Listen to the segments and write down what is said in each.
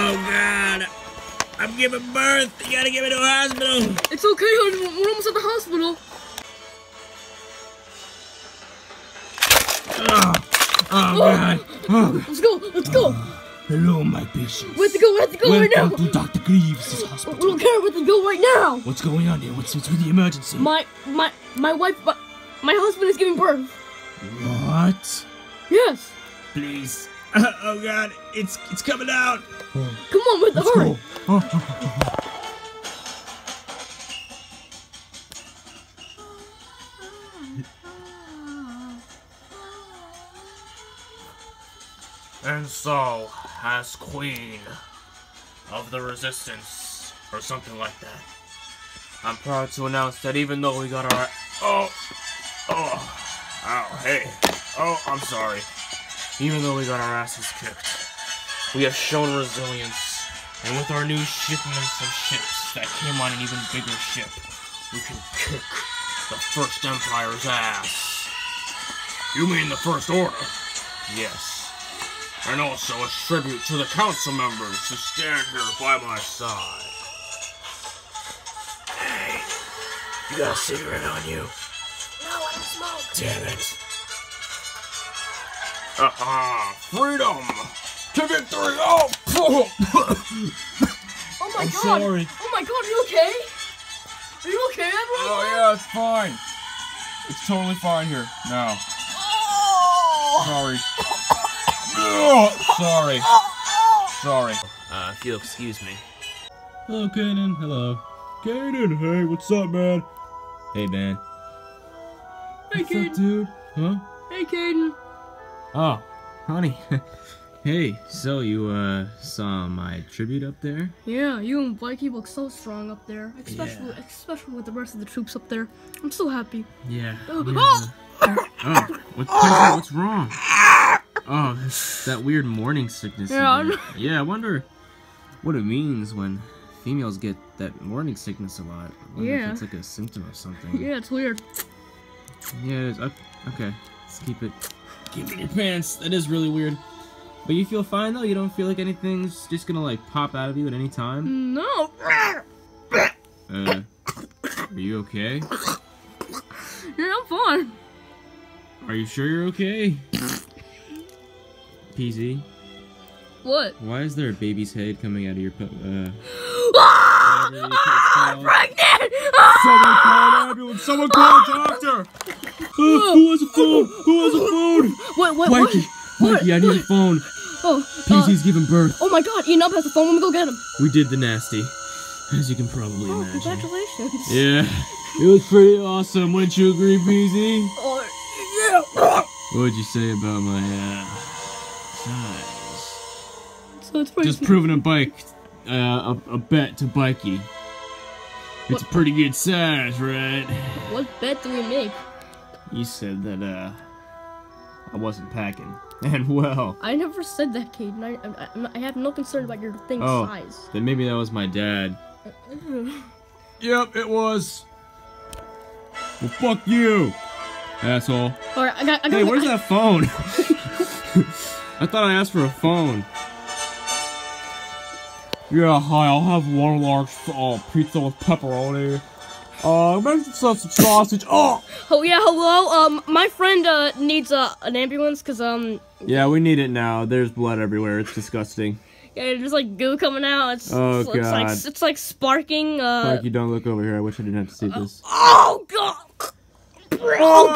Oh God. I'm giving birth. You gotta get me to a hospital. It's okay, honey. We're almost at the hospital. Oh, oh, oh. God. Oh. Let's go. Let's go. Oh. Hello, my patients. We have to go. We have to go right now. Welcome to Dr. Grievous' We hospital. don't care. We have to go right now. What's going on here? What's, what's with the emergency? My my my wife. My, my husband is giving birth. What? Yes. Please. oh God, it's it's coming out. Come on, with the Let's hurry. go. Oh, oh, oh, and so, as queen of the resistance, or something like that, I'm proud to announce that even though we got our oh oh oh hey oh I'm sorry, even though we got our asses kicked, we have shown resilience, and with our new shipments of ships that came on an even bigger ship, we can kick the First Empire's ass. You mean the First Order? Yes. And also a tribute to the council members who stand here by my side. Hey, you got a cigarette on you? No, I don't smoke. Damn it. Aha! Freedom! To victory! Oh! Oh my I'm god. sorry. Oh my god. Are you okay? Are you okay, everyone? Oh yeah, it's fine. It's totally fine here. No. Oh. Sorry. Ugh, sorry. Sorry. Uh, if you'll excuse me. Hello, Kanan. Hello. Kanan, hey, what's up, man? Hey, man. Hey, What's up, dude? Huh? Hey, Caden. Oh, honey. hey, so you, uh, saw my tribute up there? Yeah, you and Blakey look so strong up there, especially especially with the rest of the troops up there. I'm so happy. Yeah. Oh, yeah. oh! Oh, what, what's wrong? Oh, this, that weird morning sickness. Yeah, yeah. I wonder what it means when females get that morning sickness a lot. Yeah. it's like a symptom of something. Yeah, it's weird. Yeah, it is. Ok- Okay, let's keep it. Keep it in your pants. That is really weird. But you feel fine though. You don't feel like anything's just gonna like pop out of you at any time. No. Uh, are you okay? Yeah, I'm fine. Are you sure you're okay? PZ, What? why is there a baby's head coming out of your uh? Ah! called? Pregnant! Someone call an ambulance! Someone call a doctor! Uh, who has a phone? Who has a phone? What? What? Mikey, What? Mikey, I need a phone. Oh, uh, PZ's giving birth. oh my God! Ian Up has a phone. Let me go get him. We did the nasty, as you can probably Oh, imagine. congratulations. Yeah, it was pretty awesome. Wouldn't you agree, PZ? Oh, yeah. What would you say about my uh, size? So it's pretty. Just proving a bike, uh, a, a bet to Bikey. It's a pretty good size, right? What bet do we make? You said that uh, I wasn't packing, and well, I never said that, Caden. I, I, I'm not- I have no concern about your thing's Oh. size. then maybe that was my dad. Yep, it was. Well, fuck you, asshole. All right, I got. I got Hey, where's I, that phone? I thought I asked for a phone. Yeah, hi, I'll have one large uh, pizza with pepperoni. Uh, maybe some, some sausage. Oh! Oh yeah, hello. Um, my friend uh needs uh, an ambulance because um Yeah, we need it now. There's blood everywhere. It's disgusting. yeah, there's like goo coming out. It's Oh, it's, it's like God. it's like sparking. Uh. Like, you don't look over here. I wish I didn't have to see this. Oh god. Oh,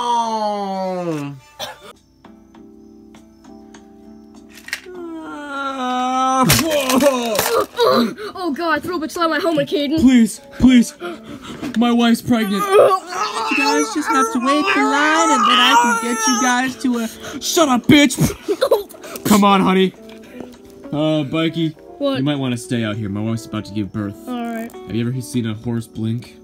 Oh god, throw a bitch on my helmet, Caden. Please, please. My wife's pregnant. You guys just have to wait in line and then I can get you guys to a. Shut up, bitch! Come on, honey. Uh, Bikey, What? you might want to stay out here. My wife's about to give birth. All right. Have you ever seen a horse blink?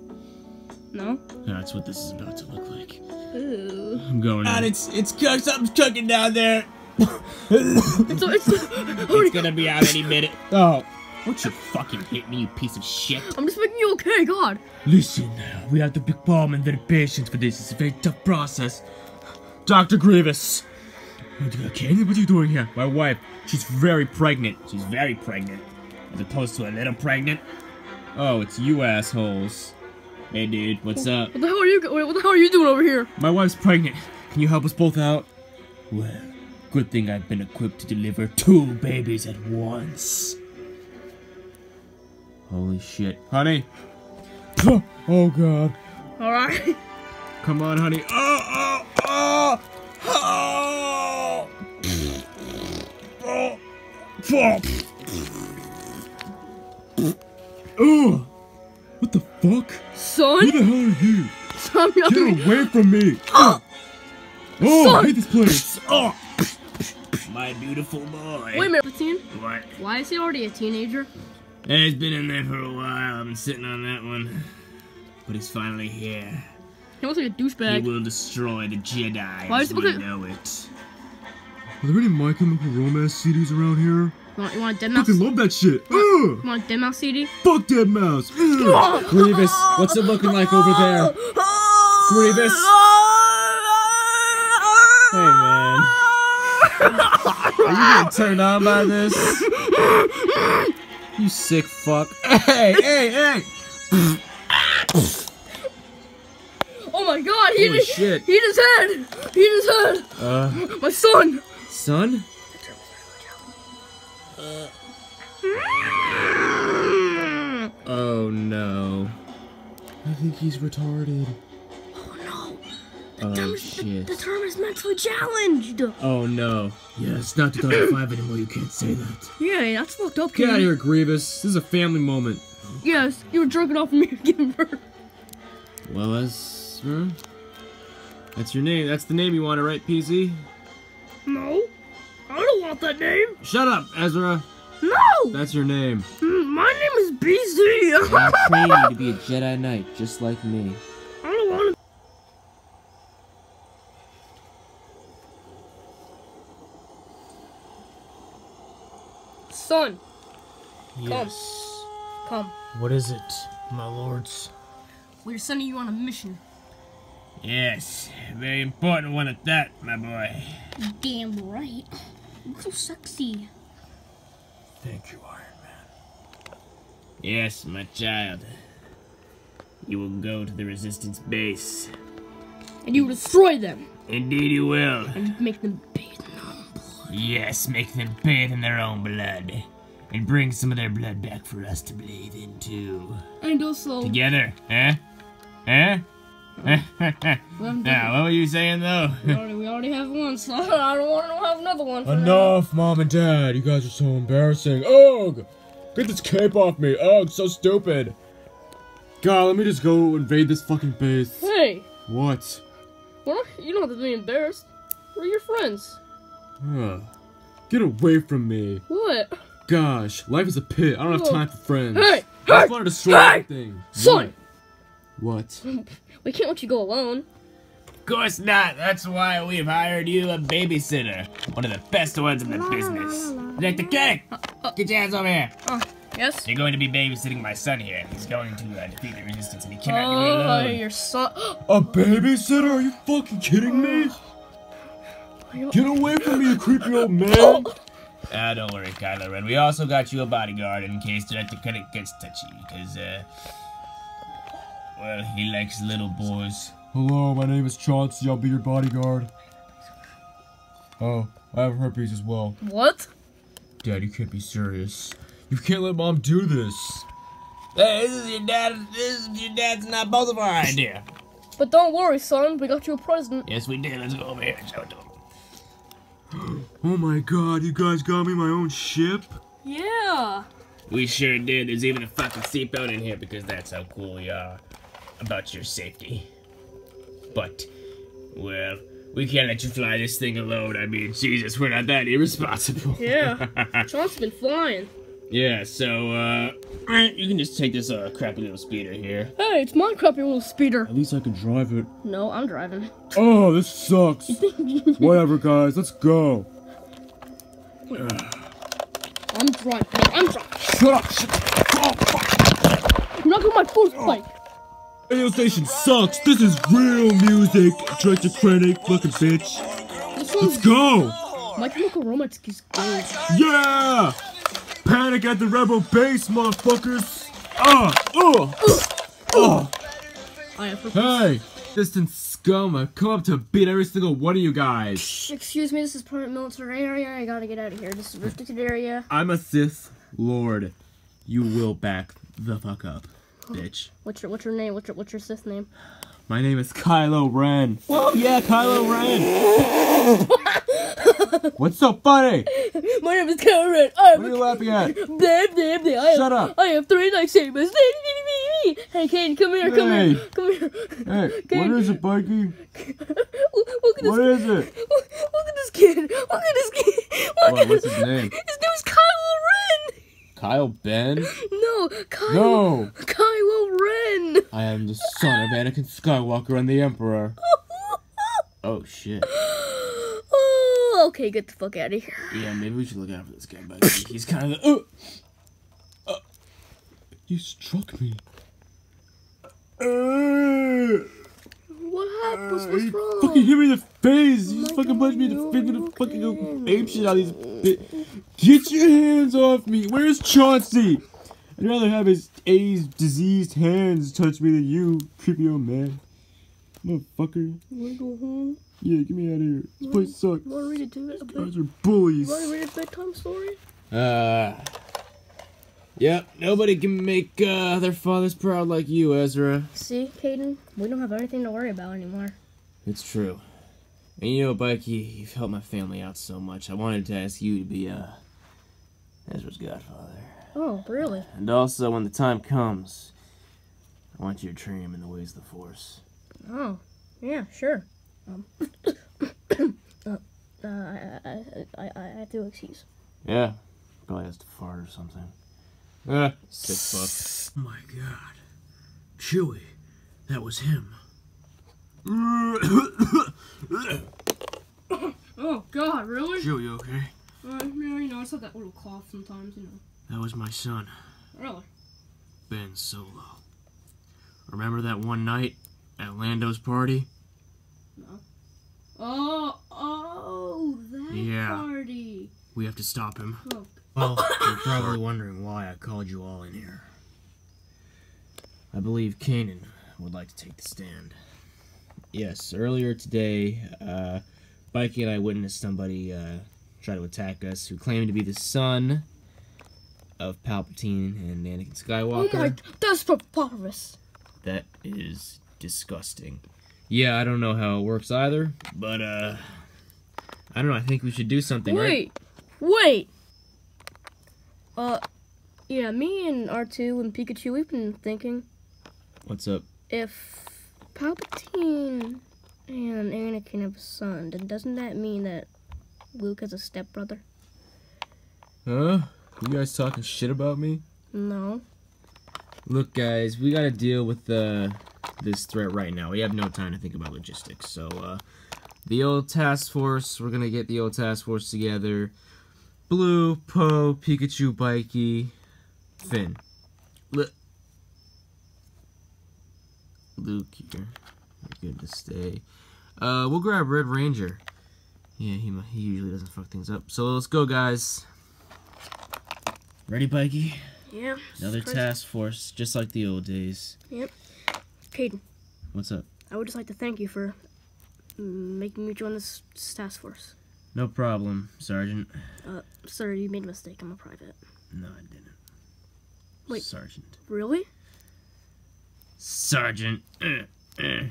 No. That's what this is about to look like. Ooh. I'm going God, in. it's it's cooked. Something's cooking down there. It's it's. It's gonna be out any minute. Oh, Don't you fucking hit me, you piece of shit. I'm just making you okay. God. Listen, we have to be calm and very patient for this. It's a very tough process. Dr. Grievous, King, what are you doing here? My wife, she's very pregnant. She's very pregnant. As opposed to a little pregnant. Oh, it's you assholes. Hey, dude, what's up? What the hell are you? What the hell are you doing over here? My wife's pregnant. Can you help us both out? Well, good thing I've been equipped to deliver two babies at once. Holy shit. Honey! Oh, God. All right. Come on, honey. Oh, oh, oh! Oh! Oh! Oh! What the fuck? Son, Who the hell are you? son, Get away from me! Oh. oh, I Son! hate this place! Oh! My beautiful boy. Wait a minute, teen. What? Why is he already a teenager? He's been in there for a while. I've been sitting on that one. But he's finally here. He looks like a douchebag. He will destroy the Jedi Why as is he we looking- know it. Are there any My Chemical Romance CDs around here? You want, you want a dead mouse? Fucking love that shit. Ugh! want a dead mouse CD? Fuck Dead Mouse. Ugh! Grievous, what's it looking like over there? Grievous? Hey, man. Are you getting turned on by this? You sick fuck. Hey, hey, hey! Oh my god, he Holy hit, shit. he hit his head! He hit his head! Uh, My son! son? Oh no. I think he's retarded. Oh no! Oh The, shit. the term is mentally challenged! Oh no. Yeah, it's not 2005 anymore. You can't say that. Yeah, that's fucked up, Get out of here, Grievous. This is a family moment. Yes, you were jerking off me giving birth. Well, that's. huh? That's your name. That's the name you want to write, PZ? No, I don't want that name. Shut up, Ezra. No, That's your name. Mm, my name is BZ. I'll train you to be a Jedi Knight, just like me. I don't want to. Son, Yes. come. What is it, my lords? We're sending you on a mission. Yes, very important one at that, my boy. Damn right. You're so sexy. Thank you, Iron Man. Yes, my child. You will go to the Resistance base. And you will destroy them Indeed, you will. and make them bathe Yes, make them bathe in their own blood. And bring some of their blood back for us to bathe into. And also, Together, eh? Eh? Now, what were you saying, though? we, already, we already have one, so I don't want to have another one. for now. Enough, Mom and Dad. You guys are so embarrassing. Ugh! Get this cape off me. Ugh, so stupid. God, let me just go invade this fucking base. Hey, What? what? you don't have to be embarrassed. We're your friends. Ugh. Get away from me. What? Gosh, life is a pit. I don't have time for friends. Hey, I just want to destroy hey, everything. son! What? We can't let you go alone. Of course not. That's why we've hired you a babysitter. One of the best ones in the business. Dr. Krennic! Get your hands over here. Oh, yes? You're going to be babysitting my son here. He's going to uh, defeat the resistance, and he cannot do it Oh, alone. your son. A babysitter? Are you fucking kidding me? Get away from me, you creepy old man! Ah, don't worry, Kylo Ren. We also got you a bodyguard in case Director Krennic gets touchy, because, uh... Well, he likes little boys. Hello, my name is Chauncey. I'll be your bodyguard. Oh, I have herpes as well. What? Dad, you can't be serious. You can't let mom do this. Hey, this is your dad. This is your dad's not both of our idea. But don't worry, son. We got you a present. Yes, we did. Let's go over here and show it to him. Oh my god, you guys got me my own ship? Yeah. We sure did. There's even a fucking seatbelt in here because that's how cool we are about your safety. But, well, we can't let you fly this thing alone. I mean, Jesus, we're not that irresponsible. Yeah. Sean's been flying. Yeah, so, uh, you can just take this, uh, crappy little speeder here. Hey, it's my crappy little speeder. At least I can drive it. No, I'm driving. Oh, this sucks. Whatever, guys, let's go. I'm driving. I'm driving. Shut up! Shut up. You're not on my first bike. Radio station sucks. This is real music. Krennic, fucking bitch. Let's go. My Chemical Romance is good. Yeah! Panic at the rebel base, motherfuckers! Ah! Oh! Oh! Hey! Distant scum, I've come up to beat every single one of you guys. Excuse me, this is permanent military area. I gotta get out of here. This is a restricted area. I'm a Sith Lord. You will back the fuck up, bitch. What's your what's your name? What's your what's your Sith name? My name is Kylo Ren. Whoa, yeah, Kylo Ren! What's so funny? My name is Kylo Ren. I'm What are you laughing at? Blah, blah, blah. I Shut have, up. I have three lightsabers. Hey, Kane, come here, come Hey. here, come here. Hey, Kane, what is it, Mikey? Look, at this. What is it? Look, look at this kid. Look at this kid. Look What, at what's his name? His name is Kylo Ren. Kyle Ben? No, Kylo. No! Kylo Ren. I am the son of Anakin Skywalker and the Emperor. Oh shit. Oh, oh, okay, get the fuck out of here. Yeah, maybe we should look out for this guy, but he's kind of the. Uh, uh, you struck me. Uh, What happened? What's, what's you wrong? fucking hit me in the face. You Oh just fucking punched me in the face. you're Gonna fucking go ape shit out of these. Get your hands off me. Where's Chauncey? I'd rather have his AIDS diseased hands touch me than you, creepy old man. Motherfucker. Wanna go home? Yeah, get me out of here. This place sucks. Wanna read it to bed? guys are bullies. Wanna read a bedtime story? Uh. Yep, nobody can make uh, their fathers proud like you, Ezra. See, Caden, we don't have anything to worry about anymore. It's true. And you know, Bikey, you've helped my family out so much. I wanted to ask you to be uh, Ezra's godfather. Oh, really? And also, when the time comes, I want you to train him in the ways of the Force. Oh, yeah, sure. Um, uh, uh, I, I, I, I, I have to excuse. Yeah, probably has to fart or something. Ah, sick fuck. Oh my god. Chewie, that was him. Oh, God, really? Chewie, you okay? Uh, yeah, you know, it's like that little cough sometimes, you know. That was my son, Really? Ben Solo. Remember that one night at Lando's party? Oh, oh, that Yeah. party. We have to stop him. Oh, Well, you're probably wondering why I called you all in here. I believe Kanan would like to take the stand. Yes, earlier today, uh, Mikey and I witnessed somebody uh, try to attack us who claimed to be the son of Palpatine and Anakin Skywalker. oh Skywalker. my, that's preposterous. That is disgusting. Yeah, I don't know how it works either, but uh I don't know, I think we should do something, right? Wait, wait. Uh, yeah, me and R2 and Pikachu, we've been thinking What's up? if Palpatine and Anakin have a son, then doesn't that mean that Luke has a stepbrother? Huh? You guys talking shit about me? No. Look, guys, we gotta deal with uh, this threat right now. We have no time to think about logistics. So, uh, the old task force, we're gonna get the old task force together. Blue, Poe, Pikachu, Bikey, Finn. Lu- Luke here. You're good to stay. Uh, we'll grab Red Ranger. Yeah, he, he usually doesn't fuck things up. So let's go, guys. Ready, Bikey? Yeah. Another task force, just like the old days. Caden, What's up? I would just like to thank you for mm, making me join this, this task force. No problem, Sergeant. Uh, sir, you made a mistake. I'm a private. No, I didn't. Wait. Sergeant. Really? Sergeant. Am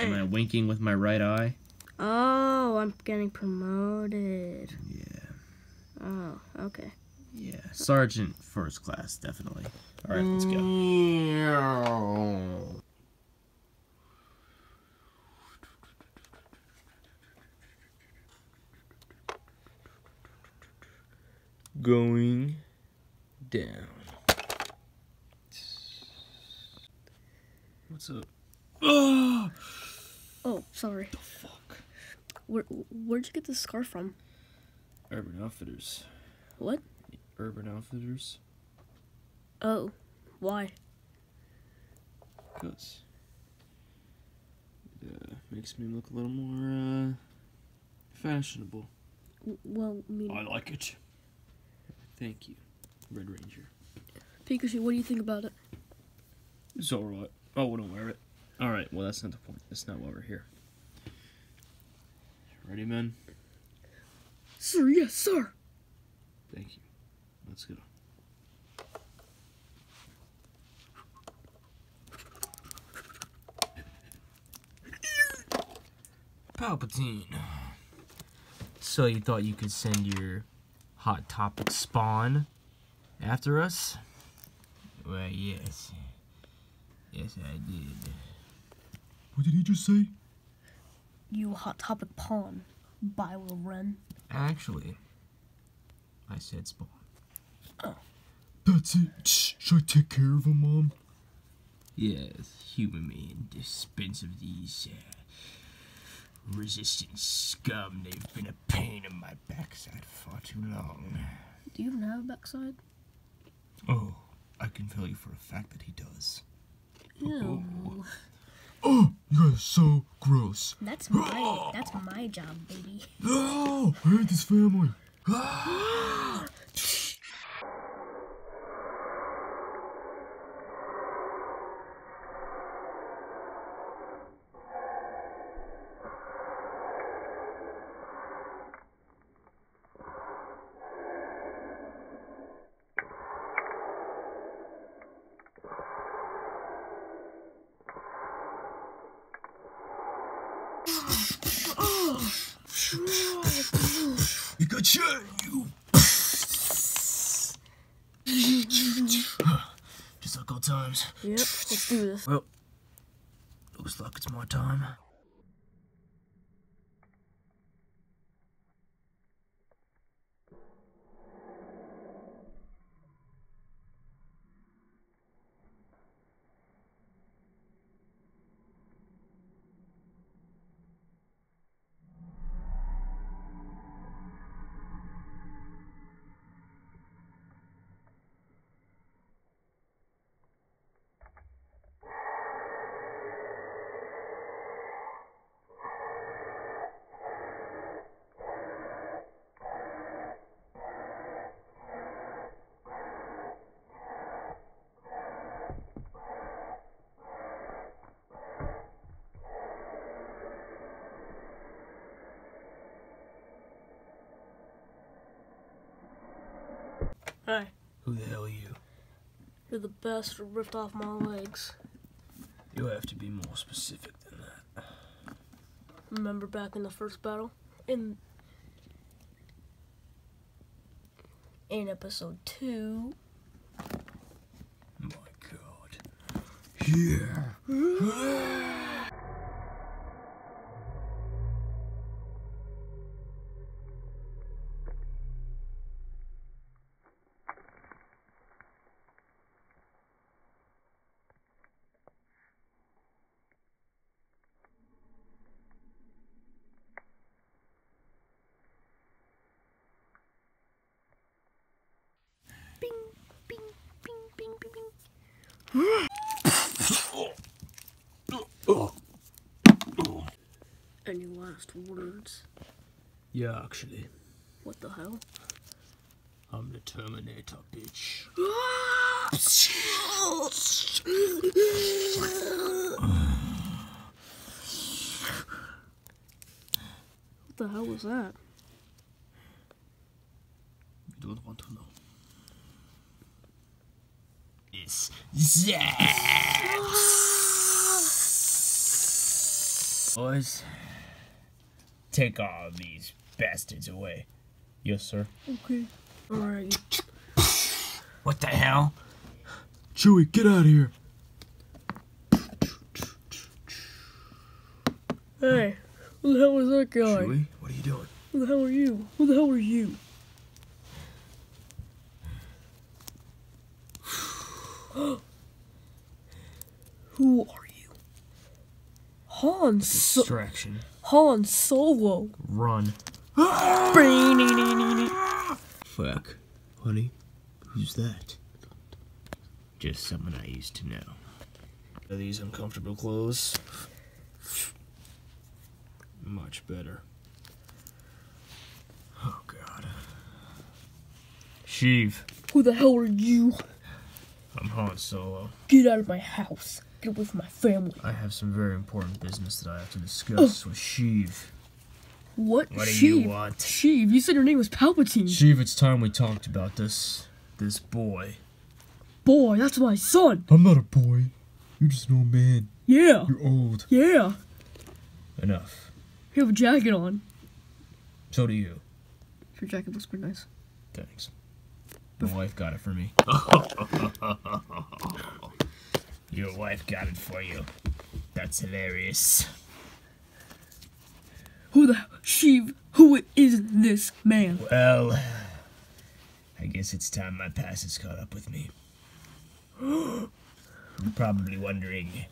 I winking with my right eye? Oh, I'm getting promoted. Yeah. Oh, okay. Yeah. Sergeant first class, definitely. Alright, let's go. Going down. What's up? Oh! Oh, sorry. The fuck? Where Where'd you get this scarf from? Urban Outfitters. What? Urban Outfitters? Oh, why? Because it uh, makes me look a little more uh, fashionable. Well, I mean, I like it. Thank you, Red Ranger. Pikachu, what do you think about it? It's alright. I wouldn't wear it. Alright, well, that's not the point. That's not why we're here. Ready, men? Sir, yes, sir. Thank you. Let's go. Palpatine. So you thought you could send your hot topic spawn after us? Well, yes. Yes, I did. What did he just say? You hot topic pawn, Bilo Ren. Actually, I said spawn. That's it. Shh, should I take care of him, Mom? Yes, humor me and dispense of these uh, resistance scum. They've been a pain in my backside far too long. Do you even have a backside? Oh, I can tell you for a fact that he does. Ew. Oh, oh you guys are so gross. That's my that's my job, baby. Oh, I hate this family. You got shot, you. Just like old times. Yep, let's do this. Well, looks like it's my time. Hey, Who the hell are you? You're the best ripped off my legs. You have to be more specific than that. Remember back in the first battle? In in episode two. My god. Here. Any last words? Yeah, actually. What the hell? I'm the Terminator, bitch. What the hell was that? You don't want to know. It's Zaps! Boys, take all these bastards away. Yes, sir. Okay. Alright. What the hell? Chewie, get out of here. Hey, who the hell was that guy? Chewie, what are you doing? Who the hell are you? Who the hell are you? Who are you? Han so- Distraction. Han Solo. Run. Fuck. Honey, who's that? Just someone I used to know. Are these uncomfortable clothes? Much better. Oh, god. Sheev. Who the hell are you? I'm Han Solo. Get out of my house. Get away from my family. I have some very important business that I have to discuss with Sheev. What? What do Sheev? you want? Sheev, you said your name was Palpatine. Sheev, it's time we talked about this. This boy. Boy, that's my son. I'm not a boy. You're just an old man. Yeah. You're old. Yeah. Enough. You have a jacket on. So do you. Your jacket looks pretty nice. Thanks. My wife got it for me. Your wife got it for you. That's hilarious. Who the Sheev? Who is this man? Well, I guess it's time my past has caught up with me. You're probably wondering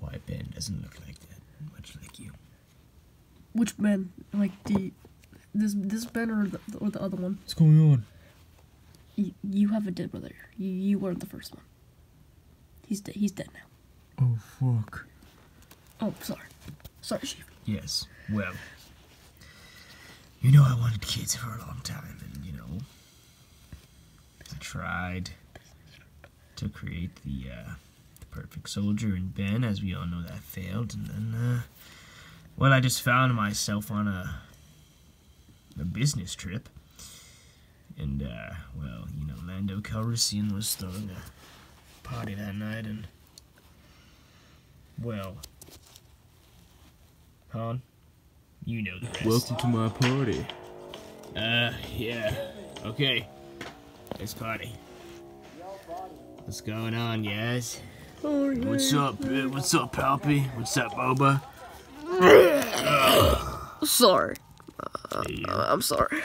why Ben doesn't look like that, much like you. Which man? Like the this this man or the or the other one? What's going on? You, you have a dead brother. You you weren't the first one. He's dead. He's dead now. Oh, fuck. Oh, sorry. Sorry, Sheev. Yes, well, you know I wanted kids for a long time, and you know, I tried to create the, uh, the perfect soldier in Ben, as we all know that failed, and then, uh, well, I just found myself on a a business trip, and uh, well, you know, Lando Calrissian was throwing a party that night, and well. Han, you know the rest. Welcome to my party. Uh, yeah. Okay. Let's party. What's going on, guys? What's up? uh, What's up, Palpy? What's up, Boba? Sorry. Hey, Uh, I'm sorry.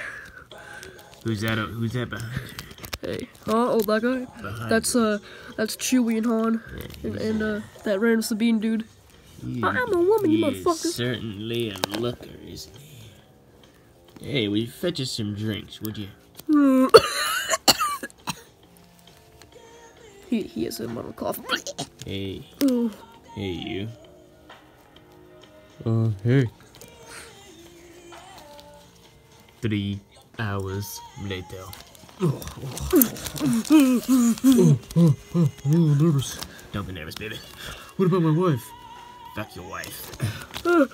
who's that? uh, Who's that behind? Hey. Huh? Oh, that guy? behind That's uh, that's Chewie and Han, and, and uh, that random Sabine dude. you? I'm a woman, you He is motherfucker. certainly a looker, isn't he? Hey, will you fetch us some drinks, would you? He he has a amount cough. Hey, Oh, hey, you. Uh, hey. Three hours later. Oh, I'm a little nervous. Don't be nervous, baby. What about my wife? Fuck your wife. huh?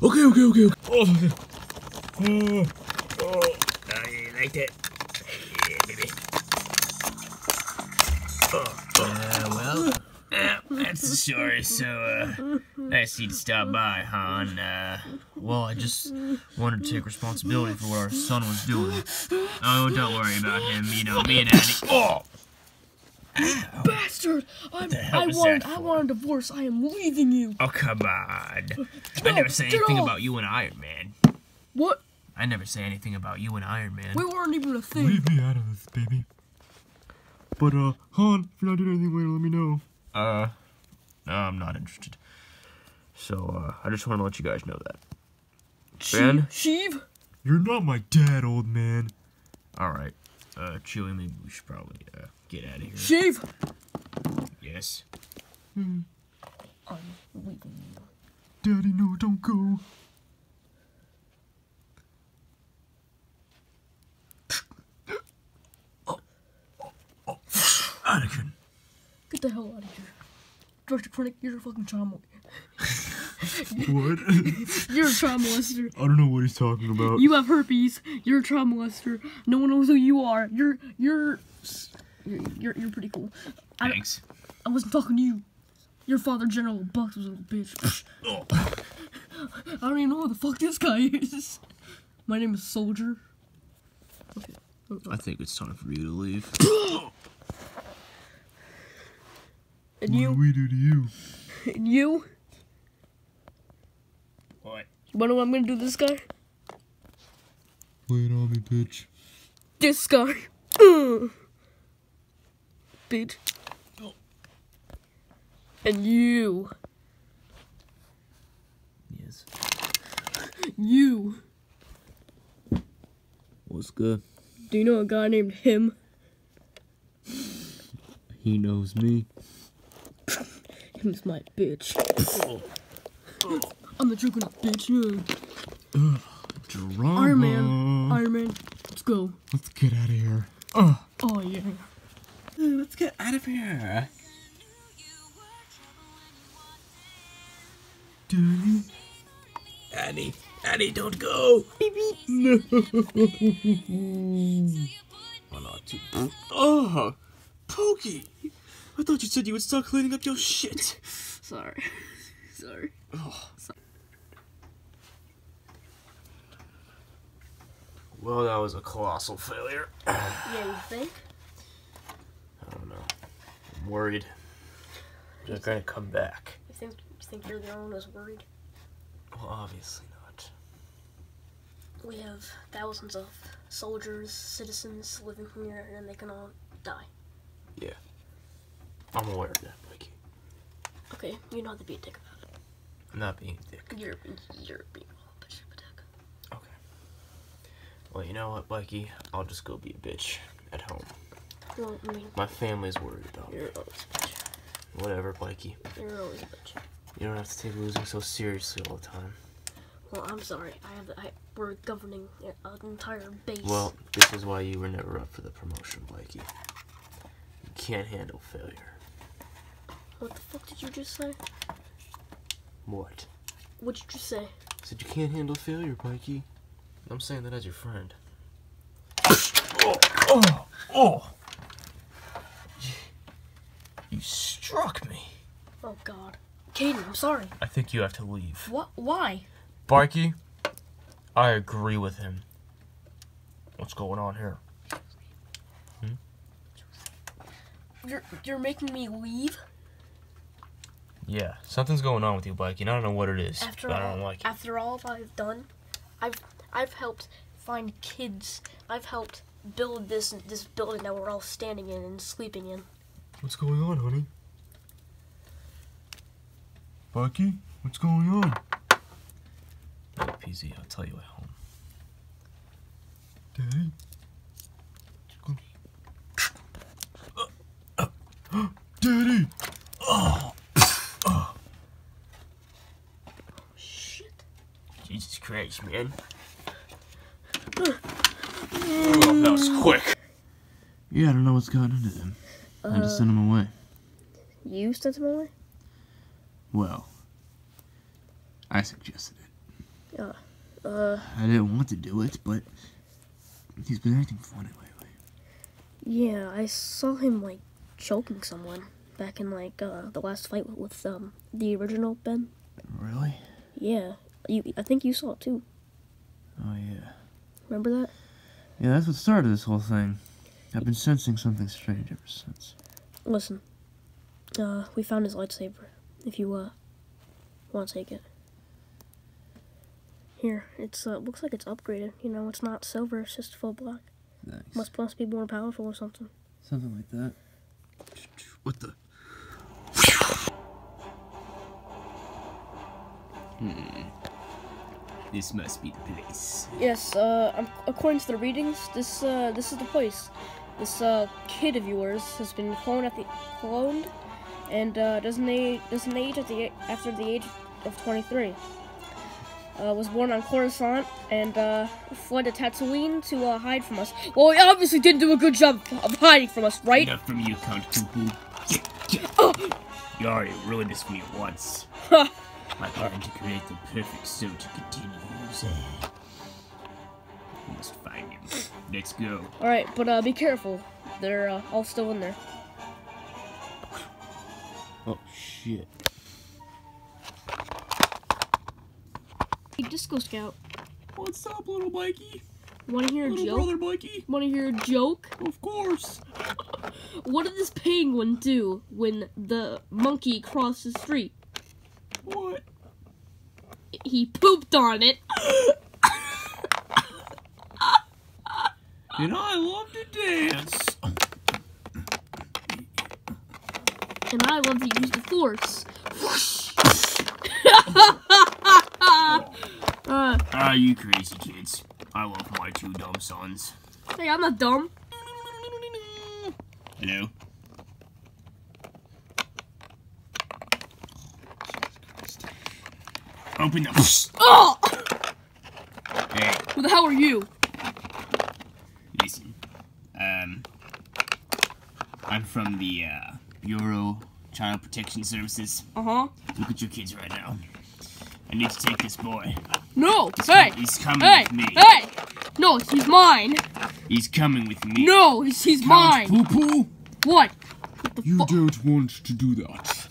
Okay, okay, okay. okay. Oh, oh, Oh, you like that? That's the story. So, uh, nice you to stop by, Han. Uh, Well, I just wanted to take responsibility for what our son was doing. oh, don't worry about him. You know, me and Annie. Oh, Bastard! I'm, the hell I was want that I want a divorce. I am leaving you. oh, come on. I never say anything off. about you and Iron Man. What? I never say anything about you and Iron Man. We weren't even a thing. leave me out of this, baby. But, uh, Han, if you're not doing anything later, let me know. Uh, no, I'm not interested. So, uh, I just want to let you guys know that. Ben? Sheev? You're not my dad, old man. Alright. Uh, Chewie, maybe we should probably, uh, get out of here. Sheev? Yes. Hmm. I'm leaving you. Daddy, no, don't go. Anakin. Get the hell out of here. George Krennic, you're a fucking child molester. What? You're a child molester. I don't know what he's talking about. You have herpes. You're a child molester. No one knows who you are. You're you're you're you're, you're pretty cool. I, Thanks. I wasn't talking to you. Your father, General Hux, was a little bitch. I don't even know who the fuck this guy is. My name is Soldier. Okay. I think it's time for you to leave. And What do you, we do to you? and you. What? You wanna know what I'm gonna do this guy? Lay it on me, bitch. This guy. Ugh. Bitch. And you. yes. You. What's good? Do you know a guy named him? He knows me. Who's my bitch? I'm the juggernaut, bitch. Yeah. Drama. Iron Man. Iron Man. Let's go. Let's get out of here. Oh, Oh yeah. let's get out of here. Daddy. Annie, Annie, don't go. No. Well, not too. Oh, Pokey. I thought you said you would start cleaning up your shit. Sorry. Oh. Sorry. Well, that was a colossal failure. Yeah, you think? I don't know. I'm worried. They're gonna come back. You think? You think you're the only one who's worried? Well, obviously not. We have thousands of soldiers, citizens living here, and they can all die. I'm aware of that, Mikey. Okay, you know how to be a dick about it. I'm not being a dick. You're you're being a bitch of a dick. Okay. Well, you know what, Mikey? I'll just go be a bitch at home. Well, I mean, My family's worried about me. you're always a bitch. Whatever, Mikey. You're always a bitch. You don't have to take losing so seriously all the time. Well, I'm sorry. I have. I, we're governing an entire base. Well, this is why you were never up for the promotion, Mikey. You can't handle failure. What the fuck did you just say? What? What'd you just say? I said you can't handle failure, Mikey. I'm saying that as your friend. Oh, oh. You struck me. Oh God, Caden, I'm sorry. I think you have to leave. What? Why? Barky, I agree with him. What's going on here? Hmm? You're you're making me leave Yeah, something's going on with you, Barky, and I don't know what it is, after but I all. don't like it. After all I've done, I've I've helped find kids. I've helped build this this building that we're all standing in and sleeping in. What's going on, honey? Bucky, what's going on? PZ, I'll tell you at home. Daddy? Daddy! Shit. Jesus Christ, man. Oh, that was quick. Yeah, I don't know what's gotten into them. I just sent him away. You sent him away? Well, I suggested it. Uh, uh, I didn't want to do it, but he's been acting funny lately. yeah, I saw him like choking someone back in like uh the last fight with, with um the original Ben. Really? Yeah, you. I think you saw it too. Oh, yeah. Remember that? Yeah, that's what started this whole thing. I've been sensing something strange ever since. Listen, uh, we found his lightsaber. If you uh want to take it. Here, it's uh looks like it's upgraded. You know, it's not silver; it's just full black. Thanks. Must must be more powerful or something. Something like that. What the? This must be the place. Yes, uh, according to the readings, this uh, this is the place. This uh, kid of yours has been cloned at the cloned, and uh, doesn't age doesn't age at the after the age of 23. Uh, was born on Coruscant and uh, fled to Tatooine to uh, hide from us. Well, he obviously didn't do a good job of hiding from us, right? Enough from you, Count Cuckoo. You already ruined this for me once. Ha! I plan to create the perfect suit continues. We must find him. Let's go. All right, but uh, be careful. They're uh, all still in there. Oh shit! Hey, Disco Scout, What's up, little Mikey? want to hear a Little joke? brother Mikey? Want to hear a joke? Of course. What did this penguin do when the monkey crossed the street? What? He pooped on it. And I love to dance. And I love to use the force. uh, Ah, you crazy kids. I love my two dumb sons. hey, I'm not dumb. Hello? Open the. Oh! Hey, Who the hell are you? listen. Um, I'm from the uh, Bureau Child Protection Services. Uh huh. Look at your kids right now. I need to take this boy. No. He's, Hey. com- he's coming Hey. with me. Hey. No, he's mine. He's coming with me. No, he's he's mine. Poo poo. What? You don't want to do that.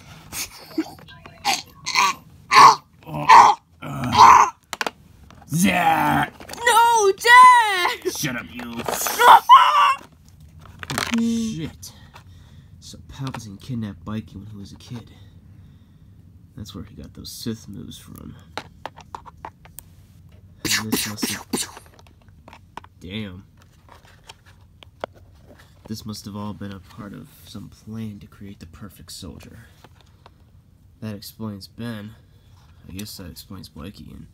Zah! No, Dad. Shut up, you. Shit. So Palpatine kidnapped Mikey when he was a kid. That's where he got those Sith moves from. And this must have... Damn. This must have all been a part of some plan to create the perfect soldier. That explains Ben. I guess that explains Mikey and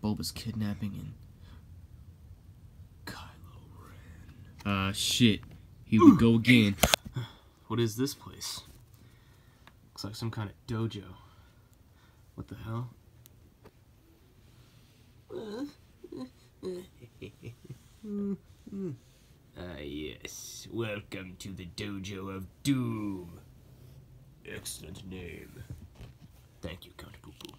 Bulba's kidnapping and Kylo Ren. Uh, shit. Here we go again. What is this place? Looks like some kind of dojo. What the hell? Ah, yes. Welcome to the Dojo of Doom. Excellent name. Thank you, Count Poo Poo.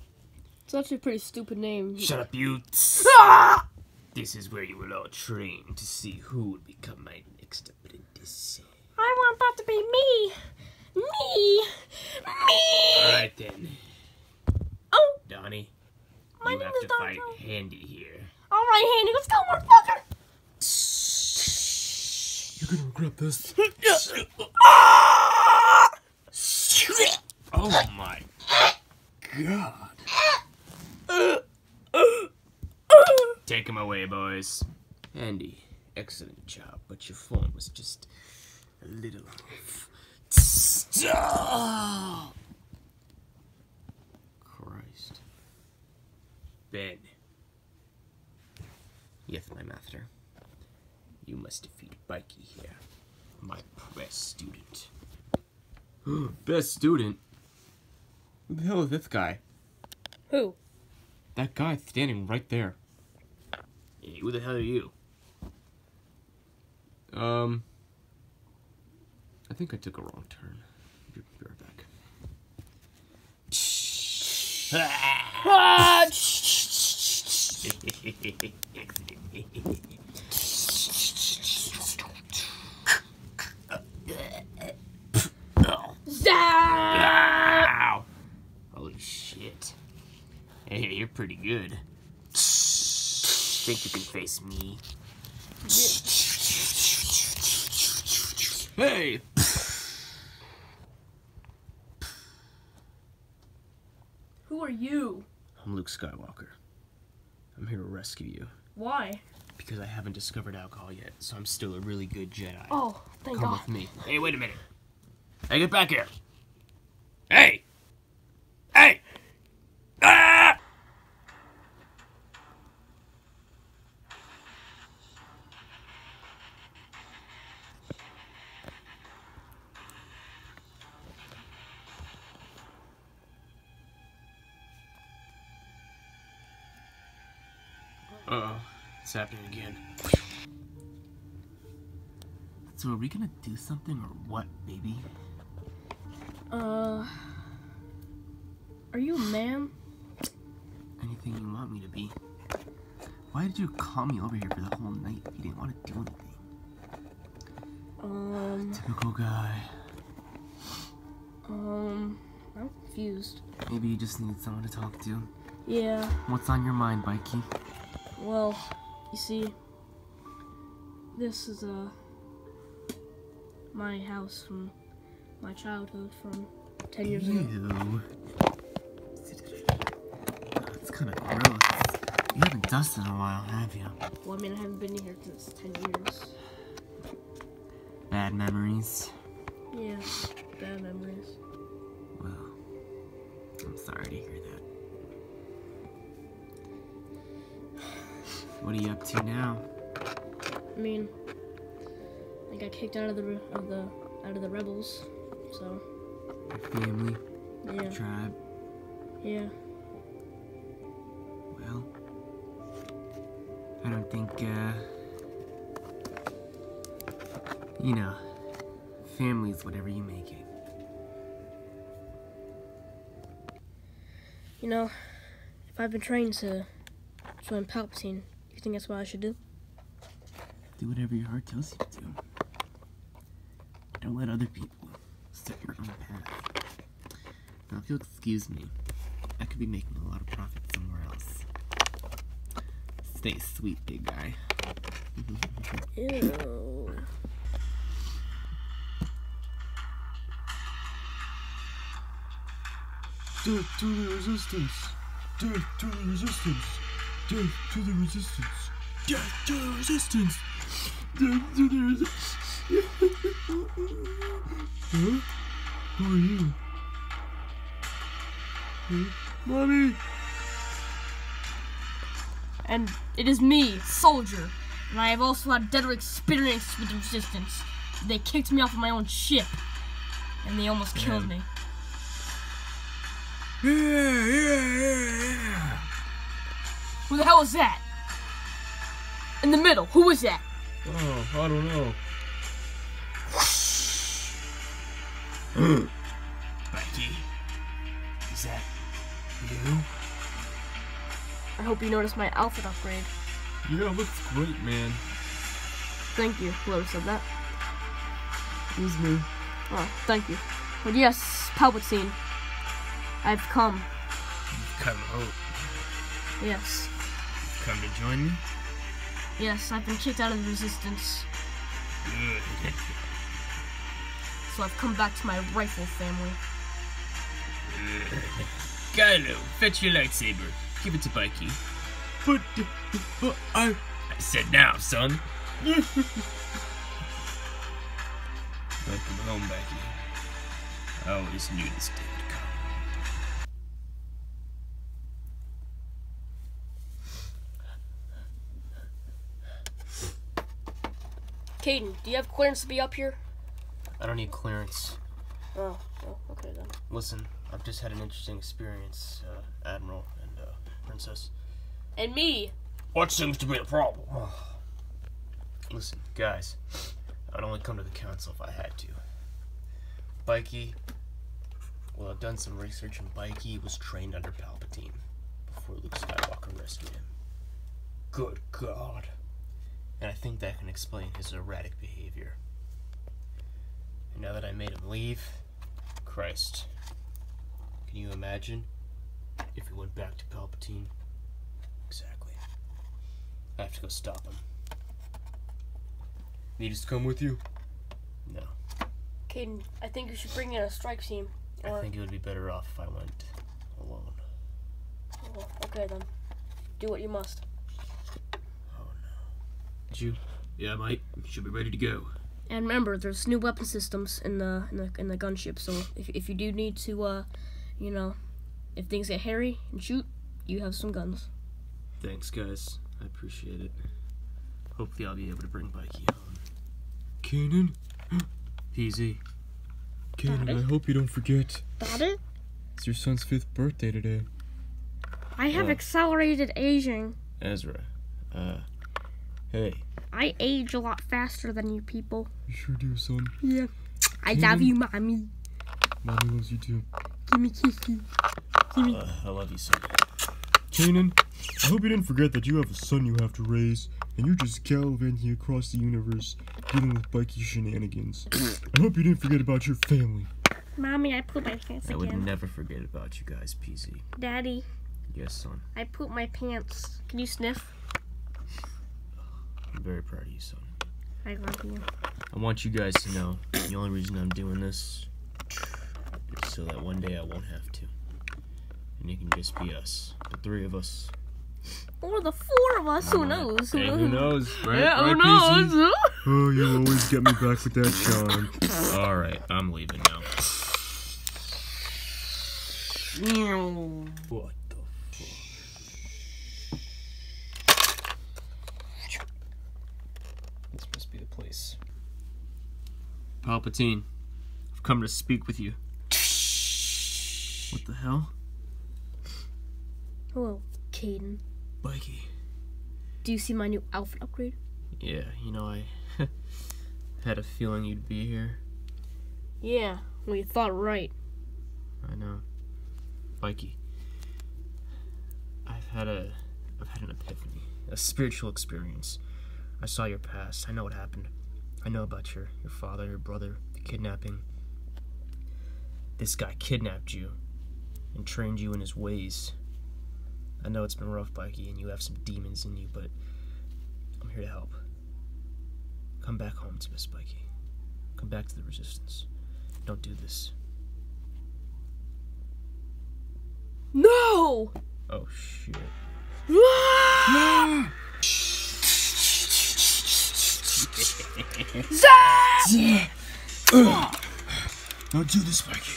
It's actually a pretty stupid name. Shut up, you. this is where you will all train to see who will become my next apprentice. I want that to be me. Me. Me. Alright then. Oh, Donnie, my you name have is to Don. fight Handy here. All right, Handy, let's go, motherfucker. You're gonna regret this. Ah! Oh my god. Uh. Take him away, boys. Andy, excellent job, but your form was just a little off. Christ. Ben. Yes, my master. You must defeat Mikey here, my best student. Best student? Who the hell is this guy? Who? That guy standing right there. Hey, who the hell are you? Um. I think I took a wrong turn. Be, be right back. Ah, Zap! Ow! Holy shit. Hey, you're pretty good. Think you can face me? Hey! Who are you? I'm Luke Skywalker. I'm here to rescue you. Why? Because I haven't discovered alcohol yet, so I'm still a really good Jedi. Oh, thank Come God. with me. Hey, wait a minute. Hey, get back here. It's happening again. So are we gonna do something or what, baby? Uh, are you a man? Anything you want me to be. Why did you call me over here for the whole night if you didn't want to do anything? Um, Typical guy. um, I'm confused. Maybe you just need someone to talk to. Yeah, What's on your mind, Mikey? well, you see, this is, uh, my house from my childhood from 10 years ago. It's kind of gross. You haven't dusted in a while, have you? Well, I mean, I haven't been here since 10 years. Bad memories. Yeah, bad memories. Up to now? I mean, I got kicked out of the of the out of the rebels, so Your family, yeah, tribe. yeah. Well, I don't think, uh. You know, family's whatever you make it. You know, if I've been trained to join Palpatine, you think that's what I should do? Do whatever your heart tells you to do. Don't let other people set your own path. Now, if you'll excuse me, I could be making a lot of profit somewhere else. Stay sweet, big guy. Ew. Death to the resistance! Death to the resistance! Death to the resistance! Death to the resistance! Death to the resistance! huh? Who are you? Huh? Mommy! And it is me, Soldier. And I have also had deadly experience with the Resistance. They kicked me off of my own ship. And they almost killed me. Yeah, yeah, yeah, yeah! Who the hell is that? In the middle, who is that? Oh, I don't know. Mikey, is that you? I hope you noticed my outfit upgrade. Yeah, looks great, man. Thank you, whoever said that. It was me. Oh, thank you. But yes, Palpatine. I've come. Come home. Yes. Come to join me? Yes, I've been kicked out of the Resistance. Good. So I've come back to my rifle family. Kylo, fetch your lightsaber. Give it to Mikey. But, but I. I said now, son. Welcome home, Becky. I always knew this day Caden, do you have clearance to be up here? I don't need clearance. Oh, oh okay then. Listen, I've just had an interesting experience, uh, Admiral and uh, Princess. And me. What seems to be the problem? Listen, guys, I'd only come to the council if I had to. Bikey, well, I've done some research, and Bikey was trained under Palpatine before Luke Skywalker rescued him. Good God. And I think that can explain his erratic behavior. And now that I made him leave, Christ. Can you imagine if he went back to Palpatine? Exactly. I have to go stop him. Need us to come with you? No. Caden, I think you should bring in a strike team. I think it would be better off if I went alone. oh, okay then. Do what you must. No. You? Yeah, mate. Should be ready to go. And remember, there's new weapon systems in the in the in the gunship. So if if you do need to, uh, you know, if things get hairy and shoot, you have some guns. Thanks, guys. I appreciate it. Hopefully, I'll be able to bring Bikey home. Kanan? PZ. Kanan, I hope you don't forget. Daddy, It's your son's fifth birthday today. I have Uh. accelerated aging. Ezra. Uh. Hey. I age a lot faster than you people. You sure do, son. Yeah. I love you, mommy. Mommy loves you too. Give me kissy. Uh, I love you so much. Kanan, I hope you didn't forget that you have a son you have to raise, and you're just gallivanting across the universe, dealing with bikey shenanigans. I hope you didn't forget about your family. Mommy, I pooped my pants I would never forget about you guys, PZ. Daddy, Yes, son. I pooped my pants. Can you sniff? I'm very proud of you, son. I love you. I want you guys to know the only reason I'm doing this is so that one day I won't have to. And it can just be us. The three of us. Or the four of us. Who knows? Hey, who knows, right? Yeah, right, who PZ? knows? Oh, you always get me back with that Sean. Alright, I'm leaving now. What the fuck? This must be the place. Palpatine, I've come to speak with you. What the hell? Hello, Caden. Mikey. Do you see my new outfit upgrade? Yeah, you know, I had a feeling you'd be here. Yeah, well, you thought right. I know. Mikey. I've had a I've had an epiphany. A spiritual experience. I saw your past. I know what happened. I know about your your father, your brother, the kidnapping. This guy kidnapped you and trained you in his ways. I know it's been rough, Mikey, and you have some demons in you, but I'm here to help. Come back home to us, Mikey. Come back to the resistance. Don't do this. No! Oh shit. Ah! Don't do this, Mikey.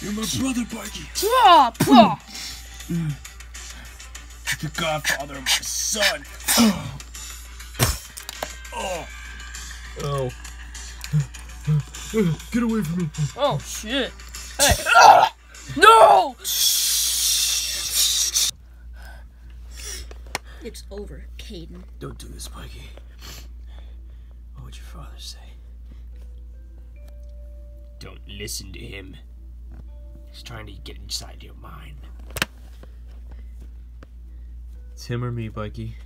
You're my brother, Mikey. Ah, pah! The godfather of my son. Oh. Oh. Get away from me. Oh shit! Hey! Ah! No! It's over, Caden. Don't do this, Mikey. What would your father say? Don't listen to him. He's trying to get inside your mind. It's him or me, Mikey.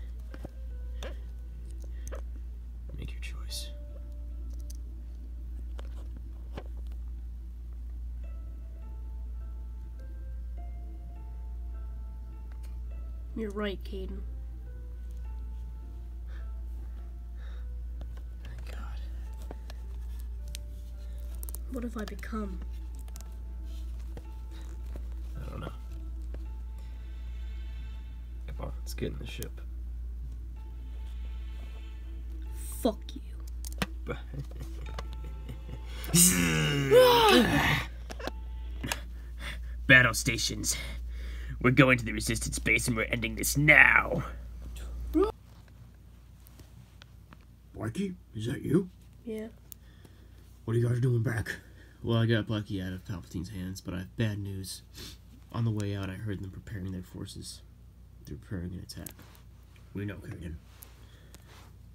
You're right, Caden. God. What have I become? I don't know. Come on, let's get in the ship. Fuck you. Battle stations. We're going to the resistance base and we're ending this now. Mikey, is that you? Yeah. What are you guys doing back? Well, I got Bucky out of Palpatine's hands, but I have bad news. On the way out, I heard them preparing their forces. They're preparing an attack. We know, Kagan.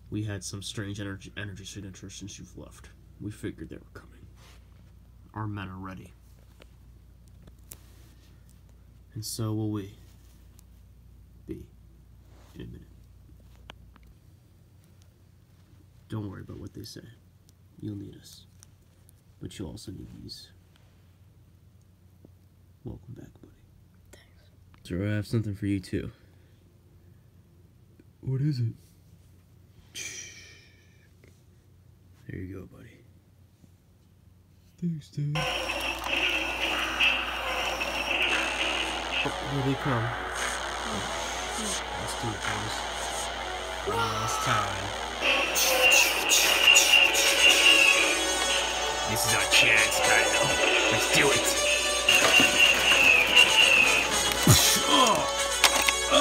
We had some strange energy energy signatures since you've left. We figured they were coming. Our men are ready. And so will we. Be. In a minute. Don't worry about what they say. You'll need us. But you'll also need these. Welcome back, buddy. Thanks. So I have something for you too. What is it? There you go, buddy. Thanks, Dad. Oh, here they come. Let's do it, boys. One last time. This is our chance, Kylo. Let's do it. Oh, I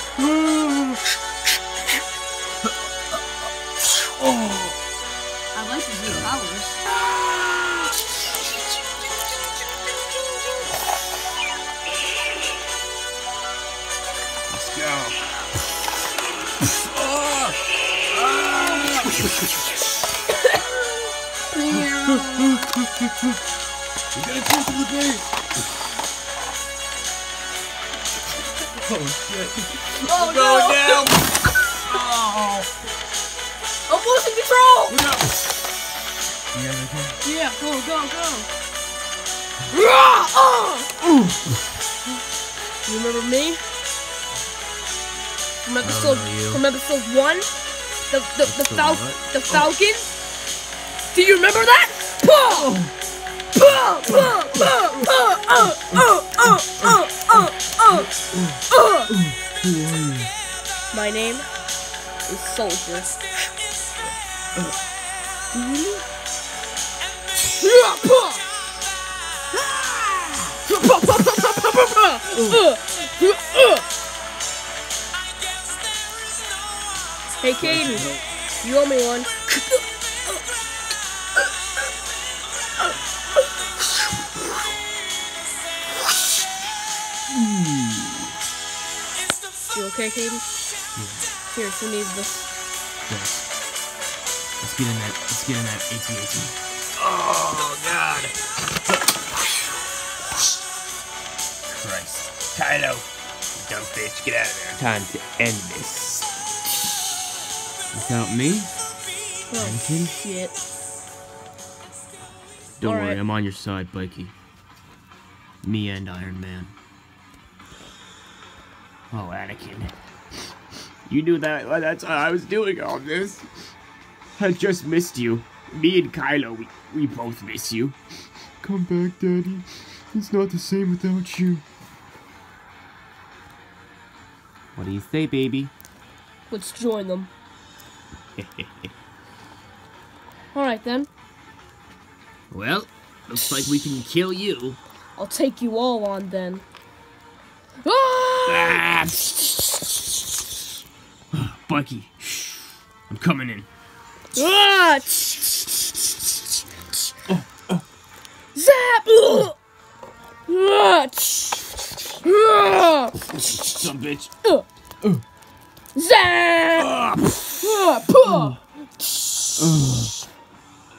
We gotta take to the base! Oh shit. Oh no! down. Oh. I'm losing control! You guys okay? Yeah, go, go, go! Oh! You remember me? From episode, know you. from episode one? The, the, the, fal- the Falcon? Do you remember that? My name is Soldier. Hey Katie. you owe me one. You okay, Caden? Here, who needs this? Yes. Let's get in that. Let's get in that AT-AT. Oh, God. Christ. Kylo. You dumb bitch, get out of there. Time to end this. Without me, Oh, Anakin? shit. Don't Alright. worry, I'm on your side, Mikey. Me and Iron Man. Oh, Anakin. You knew that that's why I was doing all this. I just missed you. Me and Kylo, we, we both miss you. Come back, Daddy. It's not the same without you. What do you say, baby? Let's join them. Alright then. Well, looks like we can kill you. I'll take you all on then. Ah! Ah. Bucky, I'm coming in. Oh, oh. Zap! Oh. Some bitch. Oh. Oh. Zap! Oh. Oh.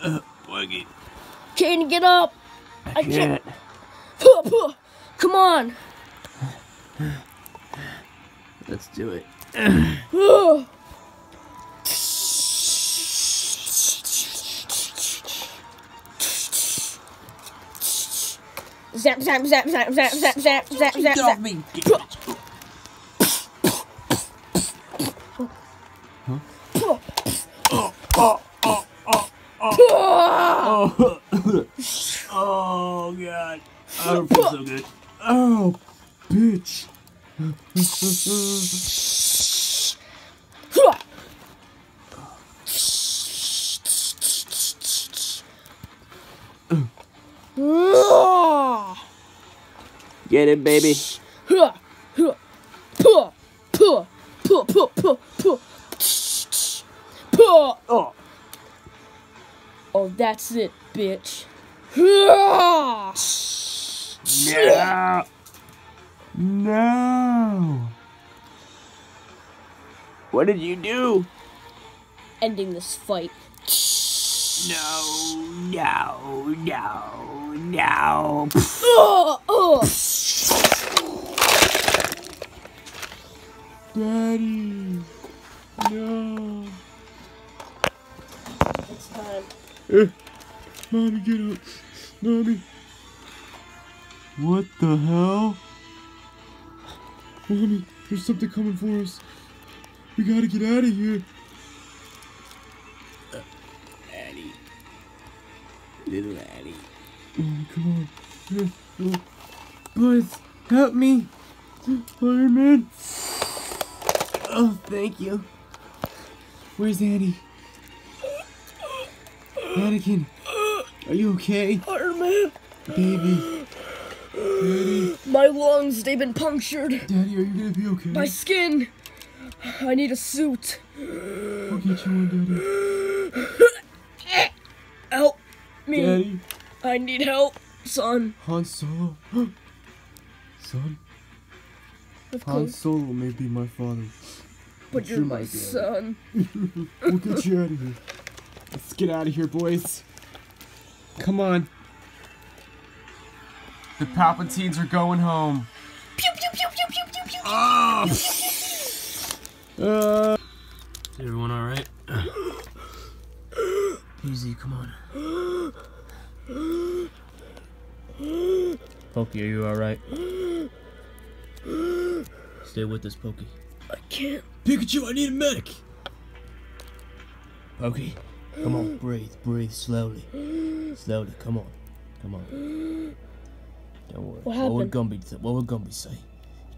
Uh, Buggy. Kane, get up! I, can't. can't. Come on! Let's do it. Zap, zap, zap, zap, zap, zap, zap, zap, zap, zap. me. Oh, God. I don't feel so good. Oh, bitch. Get it, baby. Oh. Oh, that's it, bitch. Yeah. No. What did you do? Ending this fight. No, no, no, no. Ah, ah. Daddy. No. It's time. Mommy, get up. Mommy. What the hell? Mommy, there's something coming for us. We gotta get out of here. Uh, Addie. Little Addie. Mommy, oh, come on. Oh. Boys, help me. Iron Man. Oh, thank you. Where's Annie? Anakin, are you okay? Iron Man, Baby. Daddy, my lungs, they've been punctured. Daddy, are you gonna be okay? My skin. I need a suit. I'll get you one, Daddy. Help me. Daddy, I need help, son. Han Solo. Son, Han Solo may be my father. but you're you're my my son. We'll get you out of here. Let's get out of here, boys. Come on. The Palpatines are going home. Pew pew pew pew pew pew pew. Uh, Everyone alright? Easy, come on. Pokey, are you alright? Stay with us, Pokey. I can't. Pikachu, I need a medic! Pokey, come on, breathe, breathe slowly. Slowly, come on. Come on. Don't worry. What What would happened? Gumby th- what would Gumby say?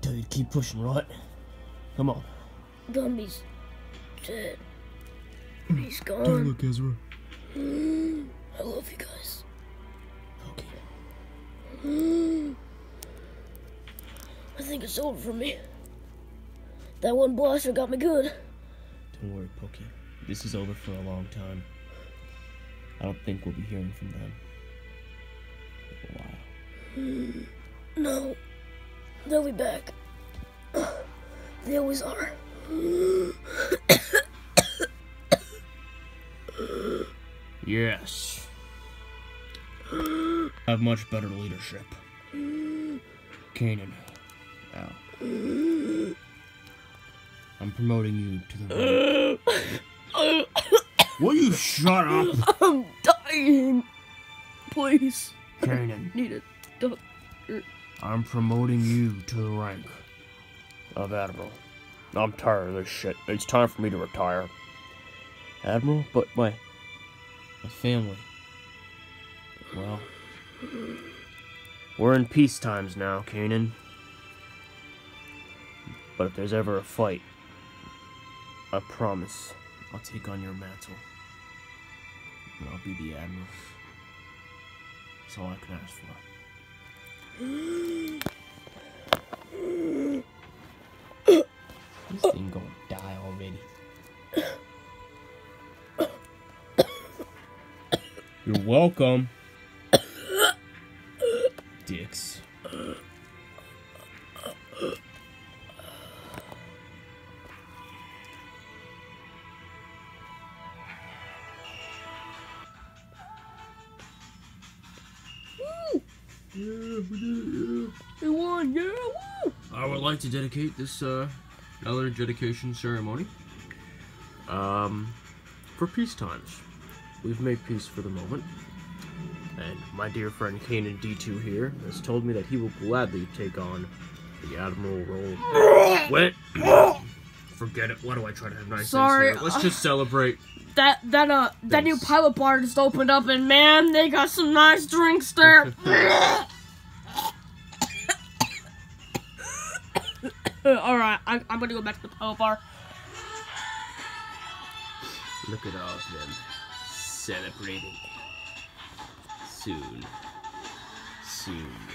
Tell you to keep pushing, right? Come on. Gumby's dead. Mm. He's gone. don't look, Ezra. Mm. I love you guys. Okay. Mm. I think it's over for me. That one blaster got me good. Don't worry, Pokey. This is over for a long time. I don't think we'll be hearing from them. While. No. They'll be back. They always are. Yes. Have much better leadership. Kanan. I'm promoting you to the rank. Will you shut up? I'm dying. Please. Kanan, Need it. Don't. I'm promoting you to the rank of Admiral. I'm tired of this shit. It's time for me to retire. Admiral, but my my family. Well, we're in peace times now, Kanan. But if there's ever a fight, I promise I'll take on your mantle. And I'll be the admiral. That's all I can ask for. This thing gonna die already. You're welcome. Dicks. Like to dedicate this uh, another dedication ceremony. Um, for peace times. We've made peace for the moment. And my dear friend Kanan D2 here has told me that he will gladly take on the Admiral role. Wait! Forget it. Why do I try to have nice Sorry, things here? Let's just celebrate. That that uh that new pilot bar just opened up and man, they got some nice drinks there. All right, I, I'm gonna go back to the power bar. Look at all of them celebrating. Soon, soon